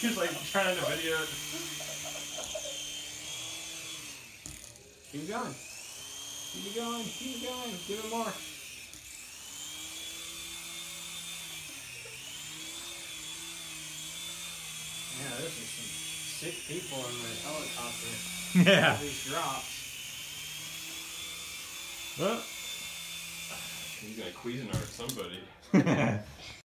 He's like trying to video it. Keep going. Keep it going. Keep it going. Give it more. Yeah, there's some sick people in the helicopter. Yeah. All These drops. Well. He's gonna Cuisinart somebody.